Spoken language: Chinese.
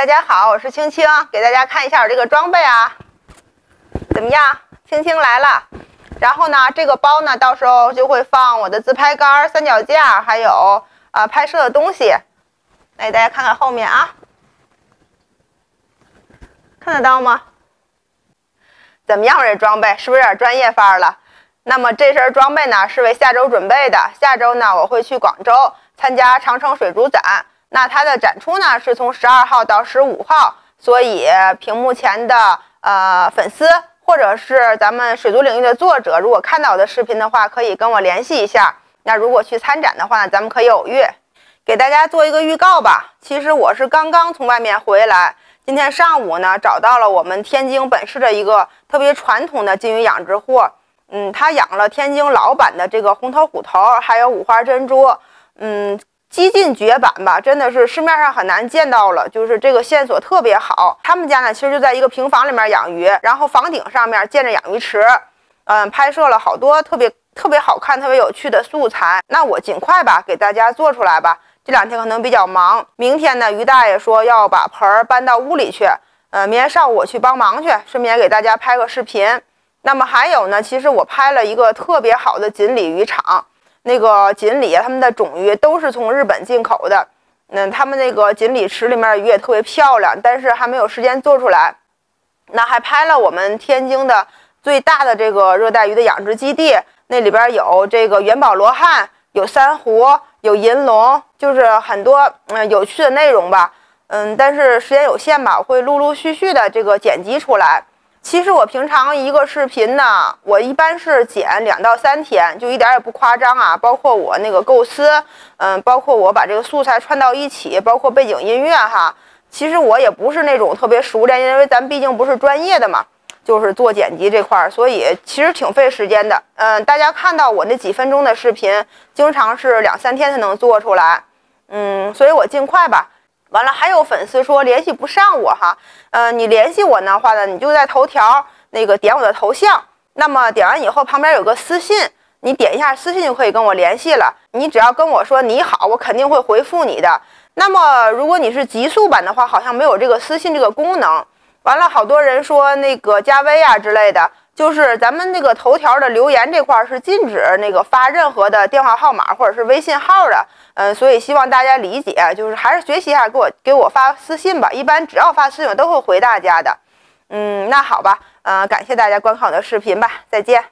大家好，我是青青，给大家看一下我这个装备啊，怎么样？青青来了。然后呢，这个包呢，到时候就会放我的自拍杆、三脚架，还有啊拍摄的东西。来，大家看看后面啊，看得到吗？怎么样？我这装备是不是有点专业范了？那么这身装备呢，是为下周准备的。下周呢，我会去广州参加长城水族展。那它的展出呢，是从十二号到十五号。所以屏幕前的呃粉丝，或者是咱们水族领域的作者，如果看到我的视频的话，可以跟我联系一下。那如果去参展的话，咱们可以偶遇。给大家做一个预告吧。其实我是刚刚从外面回来，今天上午呢，找到了我们天津本市的一个特别传统的金鱼养殖户。嗯，他养了天津老版的这个红头虎头，还有五花珍珠，嗯，几近绝版吧，真的是市面上很难见到了。就是这个线索特别好。他们家呢，其实就在一个平房里面养鱼，然后房顶上面建着养鱼池，嗯，拍摄了好多特别特别好看、特别有趣的素材。那我尽快吧，给大家做出来吧。这两天可能比较忙，明天呢，于大爷说要把盆儿搬到屋里去，呃，明天上午我去帮忙去，顺便给大家拍个视频。那么还有呢，其实我拍了一个特别好的锦鲤渔场，那个锦鲤他们的种鱼都是从日本进口的，嗯，他们那个锦鲤池里面鱼也特别漂亮，但是还没有时间做出来。那还拍了我们天津的最大的这个热带鱼的养殖基地，那里边有这个元宝罗汉，有珊瑚，有银龙，就是很多嗯有趣的内容吧，嗯，但是时间有限吧，会陆陆续续的这个剪辑出来。其实我平常一个视频呢，我一般是剪两到三天，就一点也不夸张啊。包括我那个构思，嗯，包括我把这个素材串到一起，包括背景音乐哈。其实我也不是那种特别熟练，因为咱毕竟不是专业的嘛，就是做剪辑这块儿，所以其实挺费时间的。嗯，大家看到我那几分钟的视频，经常是两三天才能做出来。嗯，所以我尽快吧。完了，还有粉丝说联系不上我哈，呃，你联系我的话呢，你就在头条那个点我的头像，那么点完以后旁边有个私信，你点一下私信就可以跟我联系了。你只要跟我说你好，我肯定会回复你的。那么如果你是极速版的话，好像没有这个私信这个功能。完了，好多人说那个加微啊之类的，就是咱们那个头条的留言这块是禁止那个发任何的电话号码或者是微信号的。嗯，所以希望大家理解，就是还是学习一下，给我给我发私信吧。一般只要发私信，我都会回大家的。嗯，那好吧，嗯，感谢大家观看我的视频吧，再见。